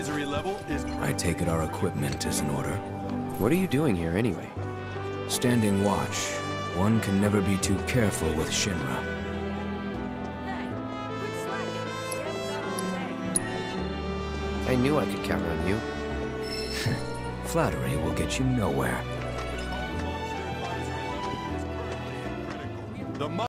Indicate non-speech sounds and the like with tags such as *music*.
advisory level is... I take it our equipment is in order. What are you doing here anyway? Standing watch. One can never be too careful with Shinra. I knew I could count on you. *laughs* Flattery will get you nowhere. The